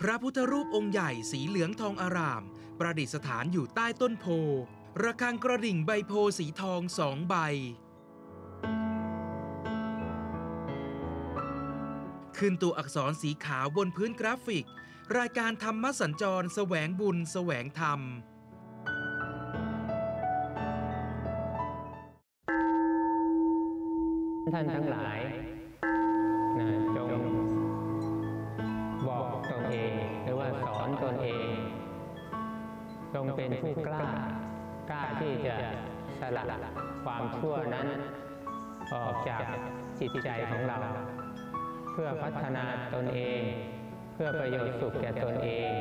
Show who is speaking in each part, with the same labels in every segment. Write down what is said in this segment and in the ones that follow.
Speaker 1: พระพุทธรูปองค์ใหญ่สีเหลืองทองอาราม ประดิษฐานอยู่ใต้ต้นโพระฆังกระดิ่งใบโพสีทองสองใบ ขึ้นตัวอักษรสีขาวบนพื้นกราฟิก รายการธรรมสัญจรแสวงบุญแสวงธรรม
Speaker 2: ท่านทั้งหลาย จงเป็นผู้กล้ากล้าที่จะสละความชั่วนั้น ออกจากจิตใจของเรา เพื่อพัฒนาตนเอง เพื่อประโยชน์สุขแก่ตนเอง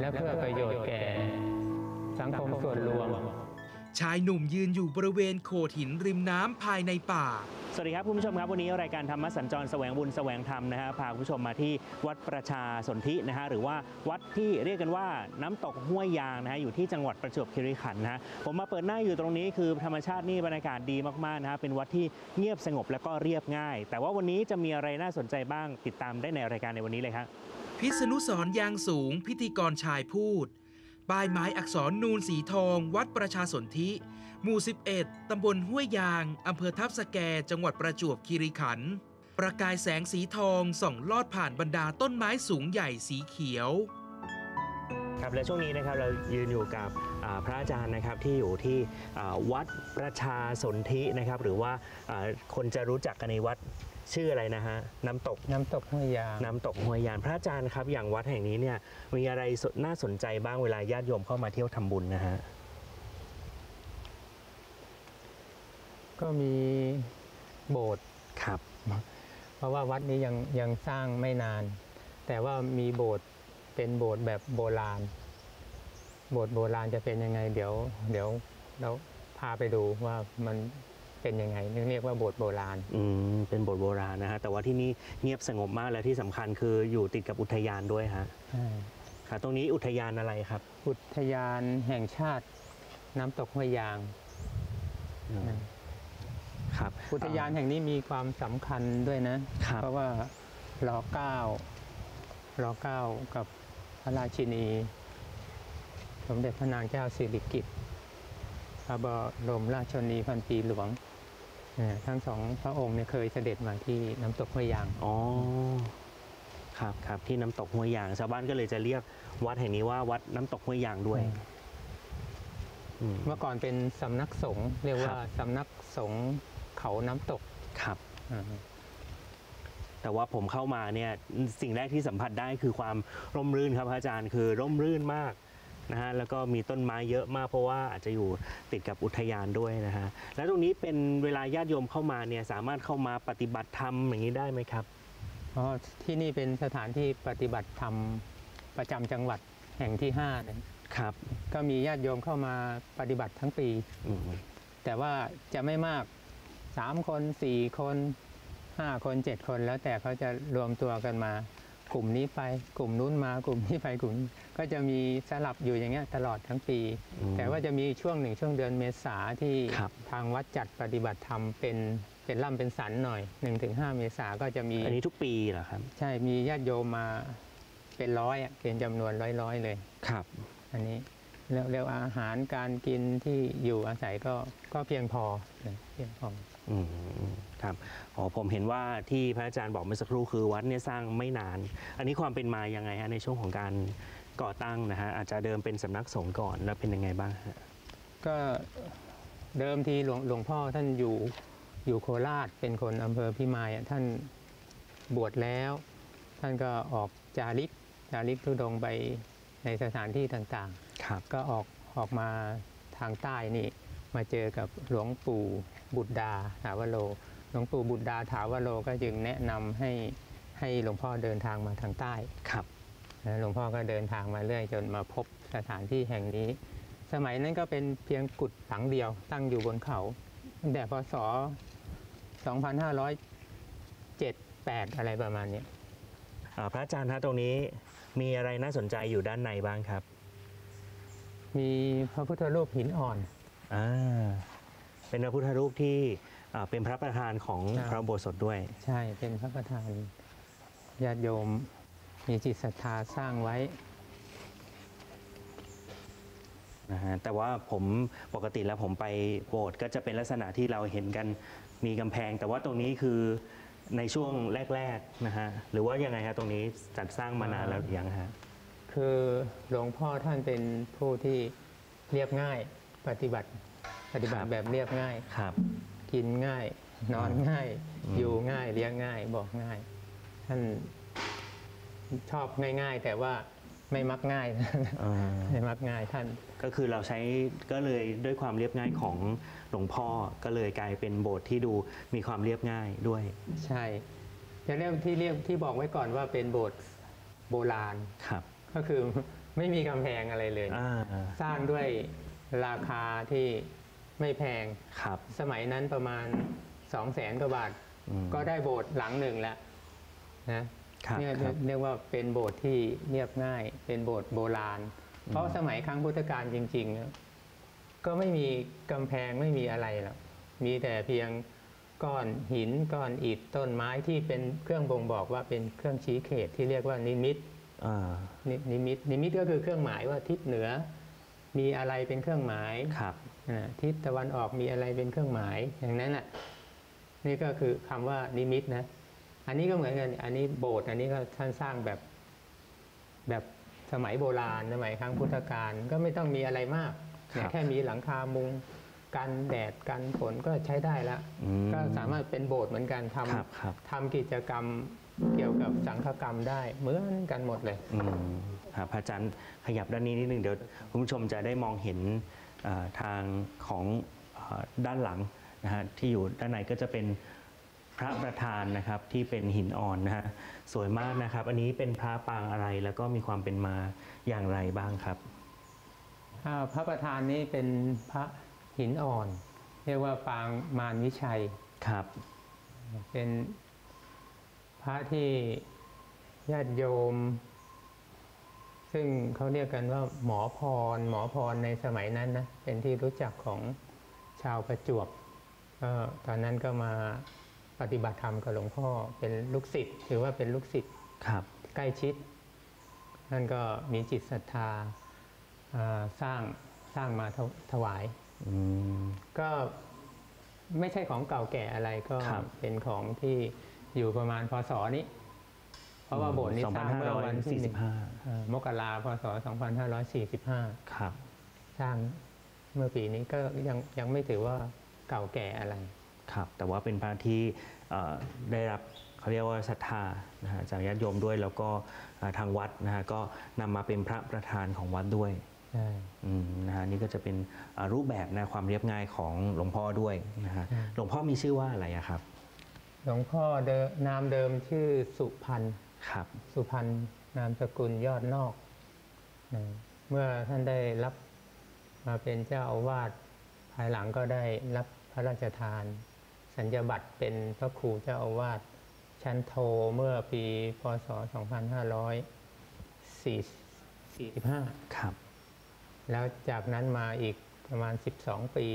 Speaker 2: และเพื่อประโยชน์แก่สังคมส่วนรวม
Speaker 1: ชายหนุ่มยืนอยู่บริเวณโขดหินริมน้ำภายในป่า
Speaker 3: สวัสดีครับคุณผู้ชมครับวันนี้รายการธรรมสัญจรแสวงบุญแสวงธรรมนะฮะพาคุณผู้ชมมาที่วัดประชาสนธินะฮะหรือว่าวัดที่เรียกกันว่าน้ำตกห้วยยางนะฮะอยู่ที่จังหวัดประจวบคีรีขันธ์นะะผมมาเปิดหน้าอยู่ตรงนี้คือธรรมชาตินี่บรรยากาศดีมากๆนะฮะเป็นวัดที่เงียบสงบแล้วก็เรียบง่าย แต่ว่าวันนี้จะมีอะไรน่าสนใจบ้างติดตามได้ในรายการในวันนี้เลยครับ
Speaker 1: พิษณุสรยางสูง พิธีกรชายพูดป้ายไม้อักษรนูนสีทอง วัดประชาสนธิ หมู่ 11 ตำบลห้วยยาง อำเภอทับสแก จังหวัดประจวบคีรีขันธ์ ประกายแสงสีทองส่องลอดผ่านบรรดาต้นไม้สูงใหญ่สีเขียว
Speaker 3: ครับและช่วงนี้นะครับเรายืนอยู่กับอ่าพระอาจารย์นะครับที่อยู่ที่อ่าวัดประชาสนธินะครับ หรือว่าอ่าคนจะรู้จักกันในวัดชื่ออะไรนะฮะน้ำตก
Speaker 2: น้ำตกห้วยยาง
Speaker 3: น้ำตกห้วยยานพระอาจารย์ครับ อย่างวัดแห่งนี้เนี่ยมีอะไรสน่าสนใจบ้างเวลาญาติโยมเข้ามาเที่ยวทำบุญนะฮะ
Speaker 2: ก็มีโบสถ์
Speaker 3: ครับ
Speaker 2: เพราะว่าวัดนี้ยังยังสร้างไม่นาน แต่ว่ามีโบสถ์เป็นโบสถ์แบบโบราณ โบสถ์โบราณจะเป็นยังไง เดี๋ยวเดี๋ยวเราพาไปดูว่ามันเป็นยังไงเรียกว่าโบสถ์โบราณ
Speaker 3: อืม เป็นโบสถ์โบราณนะฮะ แต่ว่าที่นี่เงียบสงบมากและที่สำคัญคืออยู่ติดกับอุทยานด้วยฮะครับตรงนี้อุทยานอะไรครับ
Speaker 2: อุทยานแห่งชาติน้ำตกห้วยยาง
Speaker 3: อืม ครับ
Speaker 2: อุทยานแห่งนี้มีความสำคัญด้วยนะ
Speaker 3: ครับ
Speaker 2: เพราะว่ารอเก้ารอเก้ากับพระราชินี สมเด็จพระนางเจ้าสิริกิติ์พระบรมราชชนนีพันปีหลวงเอ่อทั้งสองพระองค์เนี่ยเคยเสด็จมาที่น้ำตกห้วยยาง
Speaker 3: อ๋อ ครับครับที่น้ำตกห้วยยาง ชาวบ้านก็เลยจะเรียกวัดแห่งนี้ว่าวัดน้ำตกห้วยยางด้วย
Speaker 2: อืม
Speaker 3: อืม
Speaker 2: เมื่อก่อนเป็นสำนักสงฆ์เรียกว่า
Speaker 3: ครับ
Speaker 2: สำนักสงฆ์ เขาน้ำตก
Speaker 3: ครับ
Speaker 2: อ่า
Speaker 3: แต่ว่าผมเข้ามาเนี่ยสิ่งแรกที่สัมผัสได้คือความร่มรื่นครับพระอาจารย์คือร่มรื่นมากนะฮะแล้วก็มีต้นไม้เยอะมากเพราะว่าอาจจะอยู่ติดกับอุทยานด้วยนะฮะแล้วตรงนี้เป็นเวลาญาติโยมเข้ามาเนี่ยสามารถเข้ามาปฏิบัติธรรมอย่างนี้ได้ไหมครับ
Speaker 2: เพราะที่นี่เป็นสถานที่ปฏิบัติธรรมประจำจังหวัดแห่งที่ห้าเนี่ย
Speaker 3: ครับ
Speaker 2: ก็มีญาติโยมเข้ามาปฏิบัติทั้งปี
Speaker 3: อืม
Speaker 2: แต่ว่าจะไม่มาก 3คน4คน5คน7คนแล้วแต่เขาจะรวมตัวกันมา กลุ่มนี้ไปกลุ่มนู้นมากลุ่มนี้ไปกลุ่มนี้ก็จะมีสลับอยู่อย่างเงี้ยตลอดทั้งปี
Speaker 3: อืม
Speaker 2: แต่ว่าจะมีช่วงหนึ่งช่วงเดือนเมษาที่
Speaker 3: ครับ
Speaker 2: ทางวัดจัดปฏิบัติธรรมเป็นเป็นล่ำเป็นสันหน่อย 1-5 เมษาก็จะมี
Speaker 3: อันนี้ทุกปีเหรอครับ
Speaker 2: ใช่มีญาติโยมมาเป็นร้อยอะเป็นจำนวนร้อยๆเลย
Speaker 3: ครับ
Speaker 2: อันนี้เรียกเรียกว่าอาหารการกินที่อยู่อาศัยก็ก็เพียงพอนะเพียงพอ
Speaker 3: อืมครับอ๋อผมเห็นว่าที่พระอาจารย์บอกเมื่อสักครู่คือวัดเนี่ยสร้างไม่นาน อันนี้ความเป็นมายังไงฮะในช่วงของการก่อตั้งนะฮะอาจจะเดิมเป็นสำนักสงฆ์ก่อนแล้วเป็นยังไงบ้างฮะ
Speaker 2: ก็เดิมทีหลวงหลวงพ่อท่านอยู่อยู่โคราชเป็นคนอำเภอพิมายอะท่านบวชแล้ว ท่านก็ออกจาริกจาริกทุดงค์ไปในสถานที่ต่าง
Speaker 3: ครับ
Speaker 2: ๆก็ออกออกมาทางใต้นี่ มาเจอกับหลวงปู่บุตรดาถาวโรหลวงปู่บุตรดาถาวโรก็จึงแนะนำให้ให้หลวงพ่อเดินทางมาทางใต้
Speaker 3: ครับ
Speaker 2: แล้วหลวงพ่อก็เดินทางมาเรื่อยจนมาพบสถานที่แห่งนี้ สมัยนั้นก็เป็นเพียงกุฏหลังเดียวตั้งอยู่บนเขาตั้งแต่พศ 2507 8 อะไรประมาณเนี้ย
Speaker 3: อ่าพระอาจารย์ฮะตรงนี้มีอะไรน่าสนใจอยู่ด้านในบ้างครับ
Speaker 2: มีพระพุทธรูปหินอ่อน
Speaker 3: อ่าเป็นพระพุทธรูปที่อ่าเป็นพระประธานของ
Speaker 2: ครับ
Speaker 3: พระอุโบสถด้วย
Speaker 2: ใช่เป็นพระประธานญาติโยมมีจิตศรัทธาสร้างไว้
Speaker 3: นะฮะแต่ว่าผมปกติแล้วผมไปโบสถ์ก็จะเป็นลักษณะที่เราเห็นกันมีกำแพง แต่ว่าตรงนี้คือในช่วงแรกๆนะฮะหรือว่ายังไงฮะตรงนี้จัดสร้างมานานแล้วหรือยังฮะ
Speaker 2: คือหลวงพ่อท่านเป็นผู้ที่เรียบง่ายปฏิบัติ ปฏิบัติแบบเรียบง่าย
Speaker 3: ครับ
Speaker 2: กินง่าย นอนง่าย อยู่ง่ายเลี้ยงง่าย บอกง่าย ท่านชอบง่าย ๆ แต่ว่าไม่มักง่ายไม่มักง่ายท่าน
Speaker 3: ก็คือเราใช้ก็เลยด้วยความเรียบง่ายของหลวงพ่อก็เลยกลายเป็นโบสถ์ที่ดูมีความเรียบง่ายด้วย
Speaker 2: ใช่จะเรียกที่เรียกที่บอกไว้ก่อนว่าเป็นโบสถ์โบราณ
Speaker 3: ครับ
Speaker 2: ก็คือไม่มีกำแพงอะไรเลย
Speaker 3: อ่า
Speaker 2: สร้างด้วยราคาที่ ไม่แพง
Speaker 3: ครับ
Speaker 2: สมัยนั้นประมาณ2องแสนกว่าบาท
Speaker 3: อืม
Speaker 2: ก็ได้โบสถ์หลังหนึ่งแล้วนะครับเนี่ย
Speaker 3: ครับ
Speaker 2: เรียกว่าเป็นโบสถ์ที่เรียบง่าย เป็นโบสถ์โบราณ เพราะสมัยครั้งพุทธกาลจริงๆเนี่ยก็ไม่มีกำแพงไม่มีอะไรหรอกมีแต่เพียงก้อนหินก้อนอิฐต้นไม้ที่เป็นเครื่องบ่งบอกว่าเป็นเครื่องชี้เขตที่เรียกว่านิมิต
Speaker 3: อ่า
Speaker 2: นินิมิตนิมิตก็คือเครื่องหมายว่าทิศเหนือ มีอะไรเป็นเครื่องหมาย
Speaker 3: ครับ
Speaker 2: อ่าทิศตะวันออกมีอะไรเป็นเครื่องหมายอย่างนั้นน่ะนี่ก็คือคำว่านิมิตนะ อันนี้ก็เหมือนกัน อันนี้โบสถ์อันนี้ก็ท่านสร้างแบบแบบสมัยโบราณสมัยครั้งพุทธกาลก็ไม่ต้องมีอะไรมาก
Speaker 3: ครับ
Speaker 2: แค่มีหลังคามุงกันแดดกันฝนก็ใช้ได้ละ
Speaker 3: อืม
Speaker 2: ก็สามารถเป็นโบสถ์เหมือนกันท
Speaker 3: ครับครับำ
Speaker 2: ทำกิจกรรมเกี่ยวกับสังฆกรรมได้เหมือนกันหมดเลย
Speaker 3: อืมครับ พระอาจารย์ขยับด้านนี้นิดนึงเดี๋ยวคุณผู้ชมจะได้มองเห็นเอ่อทางของเอ่อด้านหลังนะฮะที่อยู่ด้านในก็จะเป็นพระประธานนะครับที่เป็นหินอ่อนนะฮะสวยมากนะครับ อันนี้เป็นพระปางอะไรแล้วก็มีความเป็นมาอย่างไรบ้างครับ
Speaker 2: อ่าพระประธานนี้เป็นพระหินอ่อน เรียกว่าปางมารวิชัย
Speaker 3: ครับ
Speaker 2: เป็นพระที่ญาติโยม ซึ่งเขาเรียกกันว่าหมอพร หมอพรในสมัยนั้นนะเป็นที่รู้จักของชาวประจวบก็ตอนนั้นก็มาปฏิบัติธรรมกับหลวงพ่อเป็นลูกศิษย์ถือว่าเป็นลูกศิษย์
Speaker 3: ครับ
Speaker 2: ใกล้ชิดท่านก็มีจิตศรัทธาอ่าสร้างสร้างมาถวถวาย
Speaker 3: อืม
Speaker 2: ก็ไม่ใช่ของเก่าแก่อะไรก็
Speaker 3: ครับ
Speaker 2: เป็นของที่อยู่ประมาณพศนี้เพ ราะว่าโบสถ์นี้สร้างเมื่อวันที่หนึ่ง
Speaker 3: 2545
Speaker 2: เอ่อมกราพศ 2545
Speaker 3: ครับ
Speaker 2: สร้างเมื่อปีนี้ก็ยังยังไม่ถือว่าเก่าแก่อะไร
Speaker 3: ครับ แต่ว่าเป็นพระที่เอ่อได้รับเขาเรียกว่าศรัทธานะฮะจากญาติโยมด้วยแล้วก็เอ่อทางวัดนะฮะก็นำมาเป็นพระประธานของวัดด้วย
Speaker 2: ใช่
Speaker 3: อืมนะฮะนี่ก็จะเป็นเอ่อรูปแบบนะความเรียบง่ายของหลวงพ่อด้วยนะฮะหลวงพ่อมีชื่อว่าอะไรอะครับ
Speaker 2: หลวงพ่อเดิมนามเดิมชื่อสุพันธ์
Speaker 3: ครับ
Speaker 2: สุพันธ์นามสกุลยอดนอกนะเมื่อท่านได้รับมาเป็นเจ้าอาวาสภายหลังก็ได้รับพระราชทาน สัญญาบัตรเป็นพระครูเจ้าอาวาสชั้นโทเมื่อปีพศ 2545
Speaker 3: ครับ
Speaker 2: แล้วจากนั้นมาอีกประมาณ 12 ปี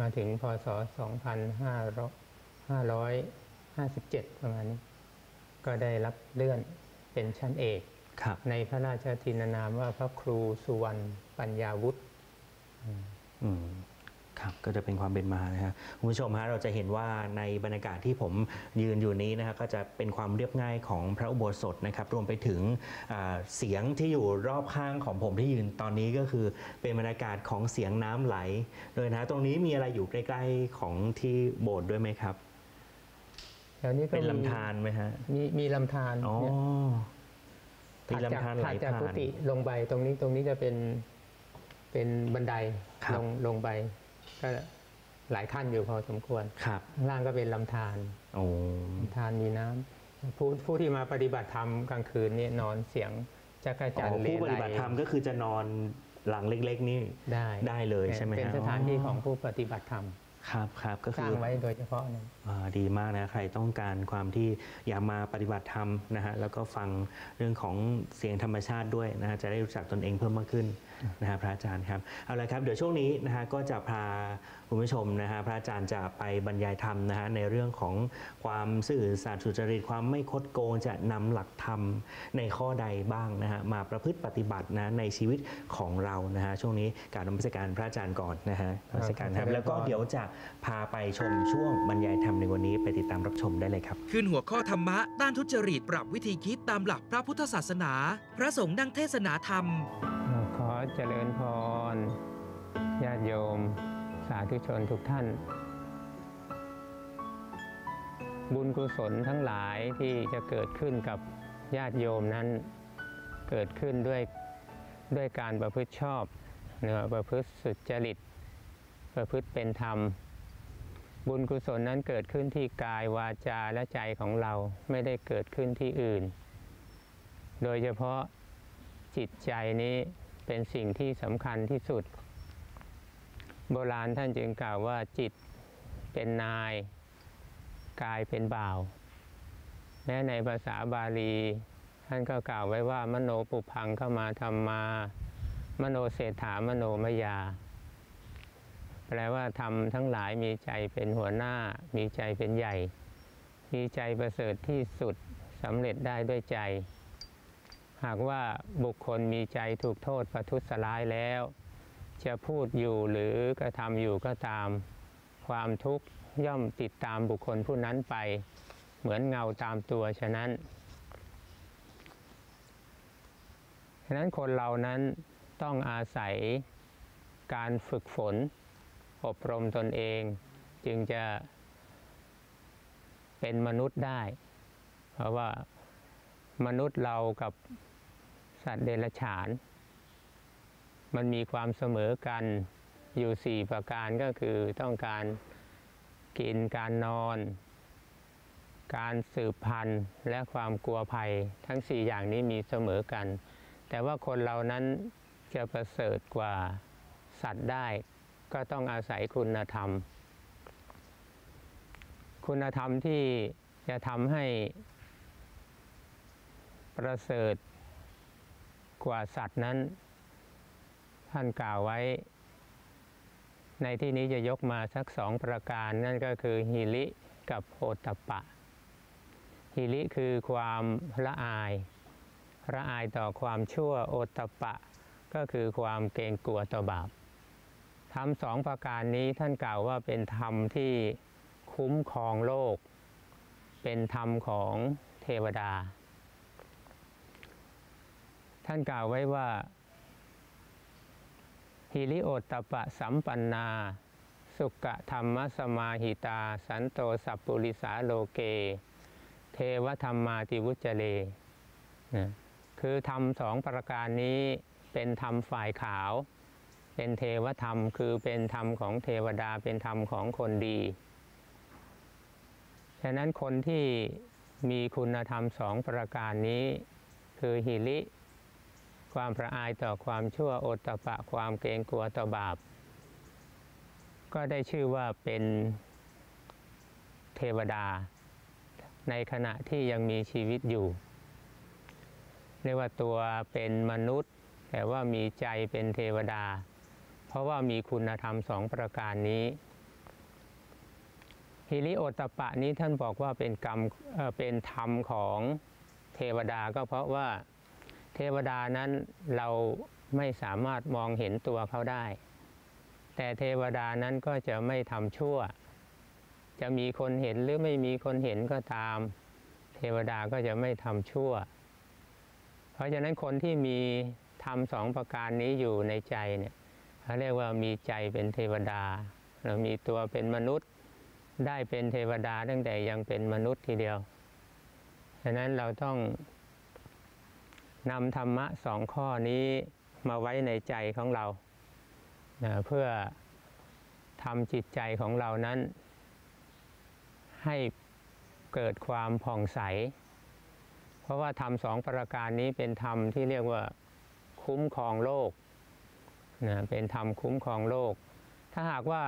Speaker 2: มาถึงพศ 2557 ประมาณนี้ ก็ได้รับเลื่อนเป็นชั้นเอก
Speaker 3: ครับ
Speaker 2: ในพระราชทินานามว่าพระครูสุวรรณปัญญาวุฒิ
Speaker 3: อืมครับก็จะเป็นความเป็นมานะฮะคุณผู้ชมฮะเราจะเห็นว่าในบรรยากาศที่ผมยืนอยู่นี้นะฮะก็จะเป็นความเรียบง่ายของพระอุโบสถนะครับ รวมไปถึงอ่าเสียงที่อยู่รอบข้างของผมที่ยืนตอนนี้ก็คือเป็นบรรยากาศของเสียงน้ำไหล โดยนะฮะตรงนี้มีอะไรอยู่ใกล้ ๆของที่โบสถ์ด้วยไหมครับ
Speaker 2: แถวนี้ก็
Speaker 3: เป็น
Speaker 2: มี
Speaker 3: ลำธารไหมฮะ
Speaker 2: มีมีลำธาร
Speaker 3: อ๋อ
Speaker 2: เนี่ย
Speaker 3: มีลำธารไหล
Speaker 2: ถัดจาก
Speaker 3: ผ่า
Speaker 2: กุ
Speaker 3: น
Speaker 2: ฏิลงไปตรงนี้ตรงนี้จะเป็นเป็นบันได
Speaker 3: ครับ
Speaker 2: ลงลงไป ก็หลายขั้นอยู่พอสมควร
Speaker 3: ครับ
Speaker 2: ข้างล่างก็เป็นลำธาร
Speaker 3: โอ้
Speaker 2: ลำธารมีน้ำผู้ผู้ที่มาปฏิบัติธรรมกลางคืนนี่นอนเสียงจักร
Speaker 3: อ๋
Speaker 2: จันท
Speaker 3: อ
Speaker 2: ร์เล
Speaker 3: ผู้ป
Speaker 2: ไล
Speaker 3: ฏิบัติธรรมก็คือจะนอนหลังเล็ก ๆ นี่
Speaker 2: ได้
Speaker 3: ได้เลยใช่ไหม
Speaker 2: เป็น
Speaker 3: ฮะ
Speaker 2: สถานที่ของผู้ปฏิบัติธรรม
Speaker 3: ครับครับก็
Speaker 2: ส
Speaker 3: คื
Speaker 2: ร้าง
Speaker 3: อ
Speaker 2: ไว้โดยเฉพาะนั้น
Speaker 3: อ่าดีมากนะใครต้องการความที่อยากมาปฏิบัติธรรมนะฮะแล้วก็ฟังเรื่องของเสียงธรรมชาติด้วยนะฮะจะได้รู้จักตนเองเพิ่มมากขึ้น นะฮะพระอาจารย์ครับเอาละครับเดี๋ยวช่วงนี้นะฮะก็จะพาคุณผู้ชมนะฮะพระอาจารย์จะไปบรรยายธรรมนะฮะในเรื่องของความซื่อสัตย์สุจริตความไม่คดโกงจะนำหลักธรรมในข้อใดบ้างนะฮะมาประพฤติปฏิบัตินะในชีวิตของเรานะฮะช่วงนี้กรารนมัสการพระอาจารย์ก่อนนะฮะนมัสการครับแล้วก็เดี๋ยวจะพาไปชมช่วงบรรยายธรรมในวันนี้ไปติดตามรับชมได้เลยครับ
Speaker 1: ขึ้นหัวข้อธรรมะต้านทุจริตปรับวิธีคิดตามหลักพระพุทธศาสนา พระสงฆ์นั่งเทศนาธรรม
Speaker 2: ขอ เจริญพร ญาติโยม สาธุชนทุกท่าน บุญกุศลทั้งหลายที่จะเกิดขึ้นกับญาติโยมนั้น เกิดขึ้นด้วยด้วยการประพฤติชอบเนื้อประพฤติสุจริต ประพฤติเป็นธรรม บุญกุศลนั้นเกิดขึ้นที่กายวาจาและใจของเราไม่ได้เกิดขึ้นที่อื่น โดยเฉพาะจิตใจนี้ เป็นสิ่งที่สำคัญที่สุด โบราณท่านจึงกล่าวว่าจิตเป็นนาย กายเป็นบ่าวแม้ในภาษาบาลี ท่านก็กล่าวไว้ว่ามโนปุพังเข้ามาธรรมา มโนเศรษฐามโนมยา แปลว่าทำทั้งหลายมีใจเป็นหัวหน้า มีใจเป็นใหญ่ มีใจประเสริฐที่สุดสำเร็จได้ด้วยใจ หากว่าบุคคลมีใจถูกโทษประทุษร้ายแล้ว จะพูดอยู่หรือกระทำอยู่ก็ตาม ความทุกข์ย่อมติดตามบุคคลผู้นั้นไป เหมือนเงาตามตัวฉะนั้นฉะนั้นคนเรานั้นต้องอาศัยการฝึกฝน อบรมตนเอง จึงจะเป็นมนุษย์ได้ เพราะว่ามนุษย์เรากับ สัตว์เดรัจฉาน มันมีความเสมอกันอยู่ 4 ประการก็คือต้องการกินการนอน การสืบพันธุ์และความกลัวภัยทั้ง 4 อย่างนี้มีเสมอกัน แต่ว่าคนเรานั้นจะประเสริฐกว่าสัตว์ได้ ก็ต้องอาศัยคุณธรรม คุณธรรมที่จะทำให้ประเสริฐ กว่าสัตว์นั้น ท่านกล่าวไว้ ในที่นี้จะยกมาสักสองประการนั่นก็คือฮิริกับโอตตปปะฮิริคือความละอายละอายต่อความชั่วโอตตปปะ ก็คือความเกรงกลัวต่อบาปธรรมสองประการนี้ท่านกล่าวว่าเป็นธรรมที่คุ้มครองโลก เป็นธรรมของเทวดา ท่านกล่าวไว้ว่าฮิริโอตปะสัมปันนา สุกะธรรมสมาหิตา สันโตสัพปุริสาโลเก เทวธรรมาติวุจเลนะคือธรรมสองประการนี้เป็นธรรมฝ่ายขาว เป็นเทวธรรมคือเป็นธรรมของเทวดาเป็นธรรมของคนดี ฉะนั้นคนที่มีคุณธรรมสองประการนี้ คือหิริ ความประอายต่อความชั่วโอตตปะความเกรงกลัวต่อบาป ก็ได้ชื่อว่าเป็นเทวดา ในขณะที่ยังมีชีวิตอยู่ เรียกว่าตัวเป็นมนุษย์ แต่ว่ามีใจเป็นเทวดา เพราะว่ามีคุณธรรมสองประการนี้ฮิริโอตตปะนี้ท่านบอกว่าเป็นกรรมเเป็นธรรมของเทวดาก็เพราะว่า เทวดานั้นเราไม่สามารถมองเห็นตัวเขาได้ แต่เทวดานั้นก็จะไม่ทำชั่ว จะมีคนเห็นหรือไม่มีคนเห็นก็ตาม เทวดาก็จะไม่ทำชั่ว เพราะฉะนั้นคนที่มีธรรมสองประการนี้อยู่ในใจเนี่ยเขาเรียกว่ามีใจเป็นเทวดา เรามีตัวเป็นมนุษย์ได้เป็นเทวดาตั้งแต่ยังเป็นมนุษย์ทีเดียวฉะนั้นเราต้อง นำธรรมะสองข้อนี้มาไว้ในใจของเรานะเพื่อทำจิตใจของเรานั้น ให้เกิดความผ่องใส เพราะว่าธรรมสองประการนี้เป็นธรรมที่เรียกว่าคุ้มครองโลกนะเป็นธรรมคุ้มครองโลก ถ้าหากว่า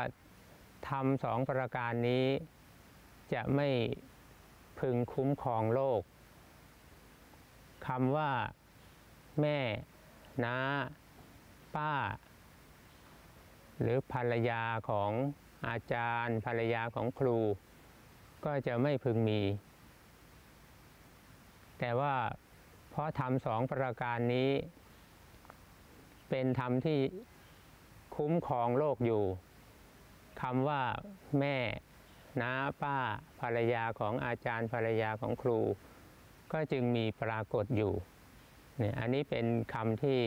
Speaker 2: ทำสองประการนี้จะไม่พึงคุ้มครองโลกคำว่า แม่น้า ป้า หรือภรรยาของอาจารย์ ภรรยาของครู ก็จะไม่พึงมี แต่ว่าเพราะทำสองประการนี้ เป็นธรรมที่คุ้มครองโลกอยู่คำว่าแม่น้าป้าภรรยาของอาจารย์ภรรยาของครู ก็จึงมีปรากฏอยู่ เนี่ยอันนี้เป็นคำที่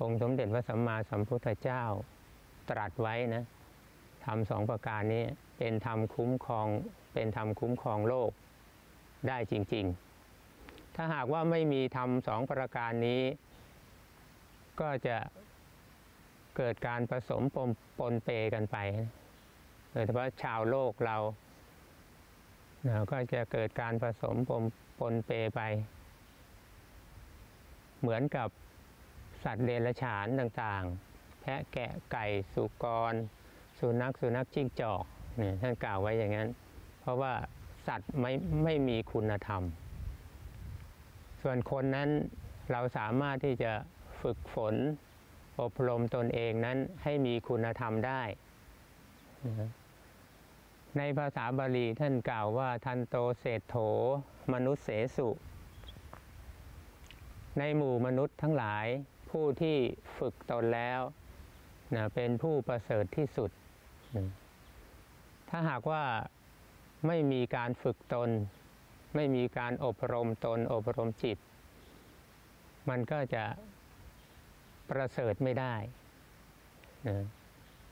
Speaker 2: องค์สมเด็จพระสัมมาสัมพุทธเจ้าตรัสไว้นะทำสองประการนี้เป็นธรรมคุ้มครองเป็นธรรมคุ้มครองโลกได้จริง ๆ ถ้าหากว่าไม่มีธรรมสองประการนี้ ก็จะเกิดการผสมปนปนเปกันไปโดยเฉพาะชาวโลกเราก็จะเกิดการผสมปนปนเปไป เหมือนกับสัตว์เดรัจฉานต่างๆ แพะแกะไก่สุกร สุนัขสุนัขจิ้งจอกเนี่ยท่านกล่าวไว้อย่างนั้น เพราะว่าสัตว์ไม่ไม่มีคุณธรรม ส่วนคนนั้นเราสามารถที่จะฝึกฝน อบรมตนเองนั้นให้มีคุณธรรมได้ ในภาษาบาลีท่านกล่าวว่าทันโตเศรษโถมนุษย์เสสุ ในหมู่มนุษย์ทั้งหลายผู้ที่ฝึกตนแล้วนะเป็นผู้ประเสริฐที่สุดนะถ้าหากว่าไม่มีการฝึกตน ไม่มีการอบรมตน อบรมจิต มันก็จะประเสริฐไม่ได้นะ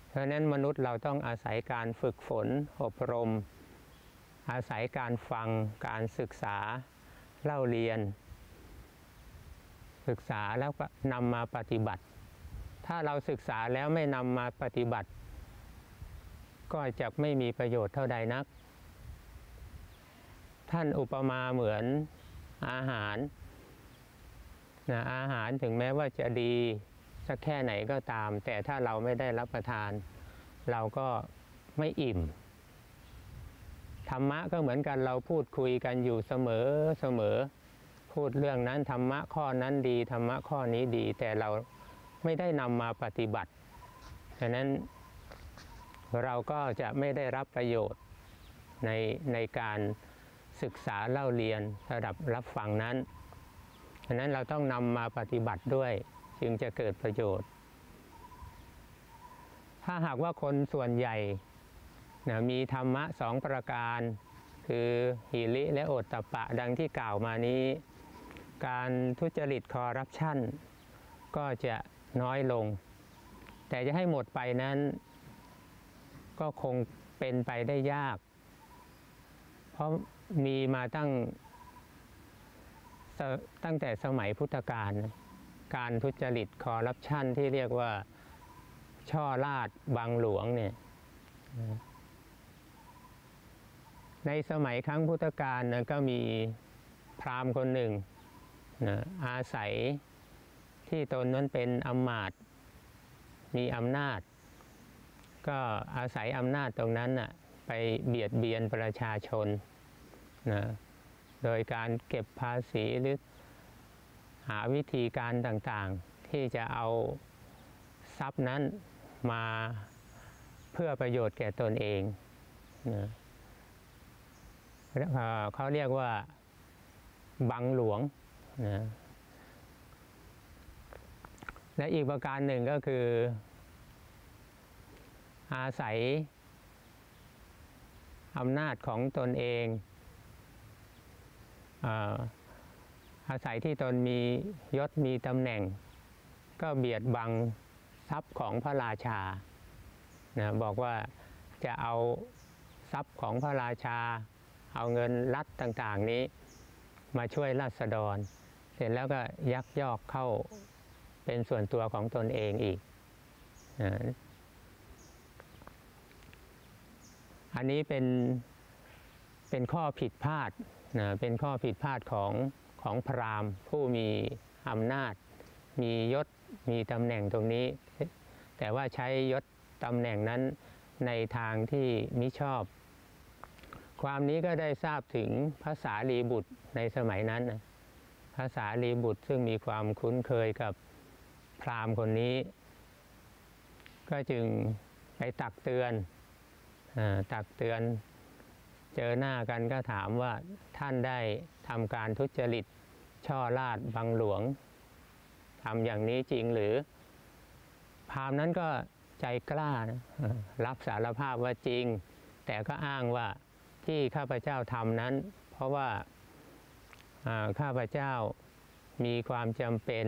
Speaker 2: เพราะฉะนั้นมนุษย์เราต้องอาศัยการฝึกฝน อบรม อาศัยการฟังการศึกษาเล่าเรียน ศึกษาแล้วก็นำมาปฏิบัติ ถ้าเราศึกษาแล้วไม่นำมาปฏิบัติ ก็จะไม่มีประโยชน์เท่าใดนัก ท่านอุปมาเหมือนอาหารนะอาหารถึงแม้ว่าจะดีสักแค่ไหนก็ตาม แต่ถ้าเราไม่ได้รับประทาน เราก็ไม่อิ่มธรรมะก็เหมือนกันเราพูดคุยกันอยู่เสมอเสมอ พูดเรื่องนั้นธรรมะข้อนั้นดีธรรมะข้อนี้ดี แต่เราไม่ได้นำมาปฏิบัติดังนั้นเราก็จะไม่ได้รับประโยชน์ในในการศึกษาเล่าเรียนระดับรับฟังนั้นดังนั้นเราต้องนำมาปฏิบัติด้วยจึงจะเกิดประโยชน์ ถ้าหากว่าคนส่วนใหญ่นะมีธรรมะสองประการ คือหิริและโอตตปปะดังที่กล่าวมานี้ การทุจริตคอร์รัปชันก็จะน้อยลง แต่จะให้หมดไปนั้น ก็คงเป็นไปได้ยาก เพราะมีมาตั้งตั้งแต่สมัยพุทธกาลการทุจริตคอร์รัปชันที่เรียกว่าช่อลาดบางหลวงเนี่ยในสมัยครั้งพุทธกาลก็มีพราหมณ์คนหนึ่ง นะอาศัยที่ตนนั้นเป็นอำมาตย์มีอำนาจ ก็อาศัยอำนาจตรงนั้นน่ะไปเบียดเบียนประชาชนนะโดยการเก็บภาษีหรือหาวิธีการต่างๆ ที่จะเอาทรัพย์นั้นมาเพื่อประโยชน์แก่ตนเองนะเขาเรียกว่าบังหลวง นะและอีกประการหนึ่งก็คือ อาศัยอำนาจของตนเองอาศัยที่ตนมียศมีตำแหน่ง ก็เบียดบังทรัพย์ของพระราชานะบอกว่าจะเอาทรัพย์ของพระราชา เอาเงินรัฐต่างๆนี้ มาช่วยราษฎร เสร็จแล้วก็ยักยอกเข้าเป็นส่วนตัวของตนเองอีก อันนี้เป็นเป็นข้อผิดพลาดนะเป็นข้อผิดพลาดของของพราหมณ์ ผู้มีอำนาจ มียศมีตำแหน่งตรงนี้ แต่ว่าใช้ยศตำแหน่งนั้นในทางที่มิชอบ ความนี้ก็ได้ทราบถึงภาษาลีบุตรในสมัยนั้นนะ ภาษาลีบุตรซึ่งมีความคุ้นเคยกับพราหมณ์คนนี้ ก็จึงไปตักเตือนอตักเตือน เจอหน้ากันก็ถามว่าท่านได้ทำการทุจริตช่อราดบังหลวงทำอย่างนี้จริงหรือ พราหมณ์นั้นก็ใจกล้านะรับสารภาพว่าจริง แต่ก็อ้างว่าที่ข้าพเจ้าทำนั้น เพราะว่า ข้าพเจ้ามีความจำเป็น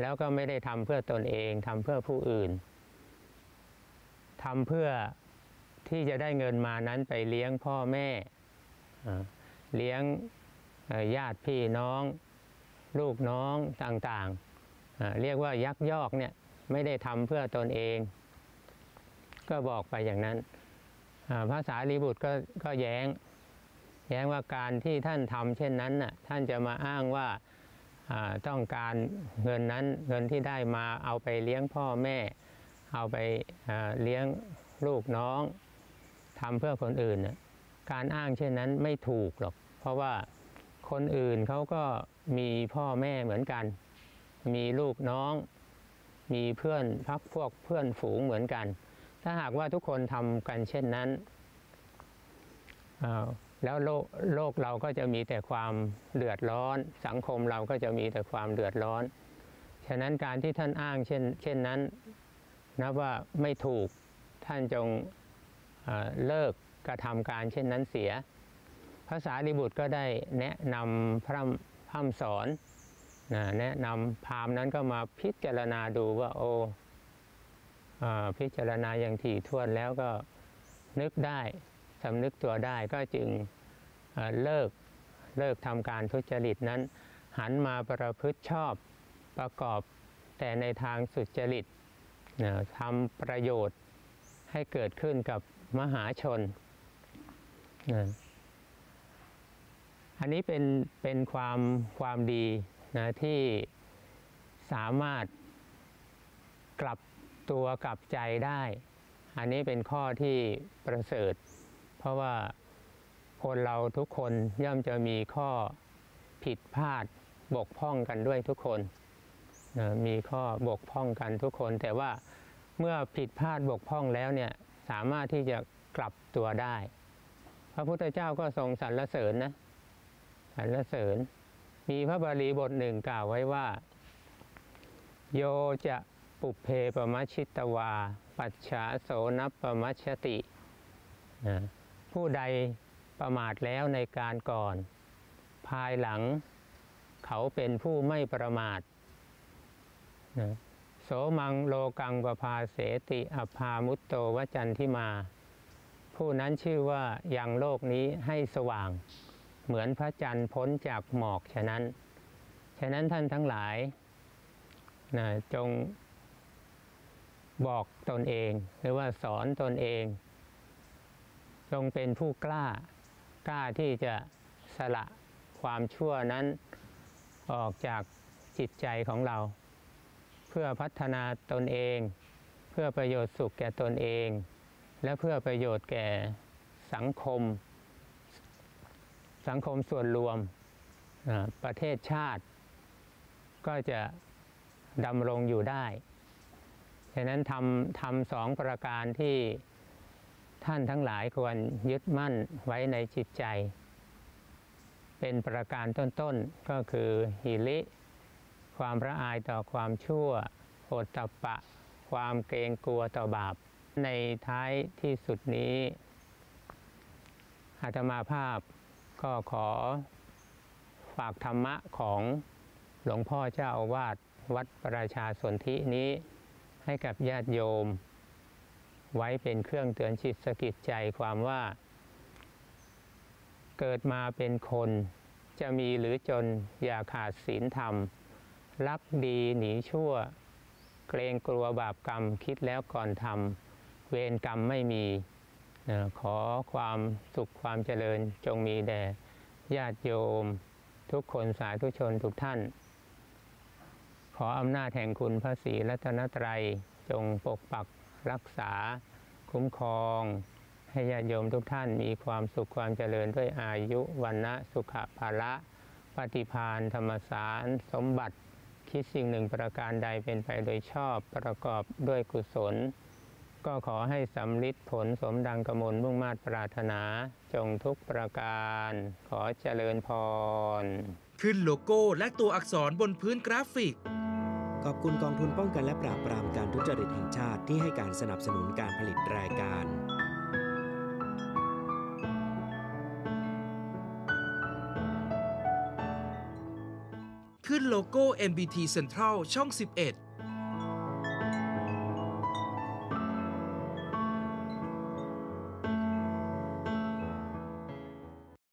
Speaker 2: แล้วก็ไม่ได้ทำเพื่อตนเองทำเพื่อผู้อื่นทำเพื่อที่จะได้เงินมานั้นไปเลี้ยงพ่อแม่ เลี้ยงญาติพี่น้อง ลูกน้องต่างๆ เรียกว่ายักยอกเนี่ยไม่ได้ทำเพื่อตนเอง ก็บอกไปอย่างนั้น ภาษาลีบุตรก็ก็แย้ง แย้งว่าการที่ท่านทำเช่นนั้นน่ะท่านจะมาอ้างว่าต้องการเงินนั้นเงินที่ได้มาเอาไปเลี้ยงพ่อแม่ เอาไปเลี้ยงลูกน้องทำเพื่อคนอื่นน่ะการอ้างเช่นนั้นไม่ถูกหรอก เพราะว่าคนอื่นเขาก็มีพ่อแม่เหมือนกัน มีลูกน้อง มีเพื่อนพักพวกเพื่อนฝูงเหมือนกัน ถ้าหากว่าทุกคนทำกันเช่นนั้นอ่า แล้วโลกโลกเราก็จะมีแต่ความเดือดร้อน สังคมเราก็จะมีแต่ความเดือดร้อน ฉะนั้นการที่ท่านอ้างเช่นเช่นนั้นนับว่าไม่ถูกท่านจงเเลิกกระทำการเช่นนั้นเสีย ภาษาลิบุตรก็ได้แนะนำพร่ำพร่ำสอนนะแนะนำพามนั้นก็มาพิจารณาดูว่าโอ้อ่าพิจารณาอย่างถี่ถ้วนแล้วก็นึกได้ สำนึกตัวได้ก็จึงเลิกเลิกทำการทุจริตนั้น หันมาประพฤติชอบประกอบแต่ในทางสุจริตทำประโยชน์ให้เกิดขึ้นกับมหาชน อันนี้เป็นเป็นความความดีนะที่สามารถกลับตัวกลับใจได้ อันนี้เป็นข้อที่ประเสริฐ เพราะว่าคนเราทุกคนย่อมจะมีข้อผิดพลาดบกพร่องกันด้วยทุกคนนะมีข้อบกพร่องกันทุกคน แต่ว่าเมื่อผิดพลาดบกพร่องแล้วเนี่ยสามารถที่จะกลับตัวได้ พระพุทธเจ้าก็ทรงสรรเสริญนะสรรเสริญ มีพระบาลีบทหนึ่งกล่าวไว้ว่า โยจะปุเพปมัชชิตวา ปัจฉาโสนปมัชชตินะ ผู้ใดประมาทแล้วในการก่อน ภายหลังเขาเป็นผู้ไม่ประมาทนะโสมังโลกังปภาเสติอภามุตโตวจันทิมา ผู้นั้นชื่อว่ายังโลกนี้ให้สว่าง เหมือนพระจันทร์พ้นจากหมอกฉะนั้น ฉะนั้นท่านทั้งหลายนะจงบอกตนเองหรือว่าสอนตนเอง จงเป็นผู้กล้ากล้าที่จะสละความชั่วนั้นออกจากจิตใจของเรา เพื่อพัฒนาตนเอง เพื่อประโยชน์สุขแก่ตนเอง และเพื่อประโยชน์แก่สังคม สังคมส่วนรวมประเทศชาติ ก็จะดำรงอยู่ได้ฉะนั้นทำทำสองประการที่ ท่านทั้งหลายควรยึดมั่นไว้ในจิตใจ เป็นประการต้นๆ ก็คือหิริความระอายต่อความชั่วโอตตปปะ ความเกรงกลัวต่อบาป ในท้ายที่สุดนี้อาตมาภาพก็ขอฝากธรรมะของหลวงพ่อเจ้าอาวาสวัดประชาสนธินี้ให้กับญาติโยม ไว้เป็นเครื่องเตือนจิตสะกิดใจความว่า เกิดมาเป็นคนจะมีหรือจนอย่าขาดศีลธรรม รักดีหนีชั่ว เกรงกลัวบาปกรรมคิดแล้วก่อนทำเวรกรรมไม่มี ขอความสุขความเจริญจงมีแด่ญาติโยม ทุกคนสาธุชนทุกท่าน ขออำนาจแห่งคุณพระศรีรัตนตรัยจงปกปัก รักษาคุ้มครอง ให้ญาติโยมทุกท่านมีความสุขความเจริญด้วยอายุวันนะสุขภาละปฏิพานธรรมสารสมบัติ คิดสิ่งหนึ่งประการใดเป็นไปโดยชอบประกอบด้วยกุศล ก็ขอให้สำลิดผลสมดังกมลมุ่งมาตรปรารถนาจงทุกประการ ขอเจริญพร
Speaker 1: ขึ้นโลโก้และตัวอักษรบนพื้นกราฟิก
Speaker 3: ขอบคุณกองทุนป้องกันและปราบปรามการทุจริตแห่งชาติที่ให้การสนับสนุนการผลิตรายการ
Speaker 1: ขึ้นโลโก้ MBT Central ช่อง 11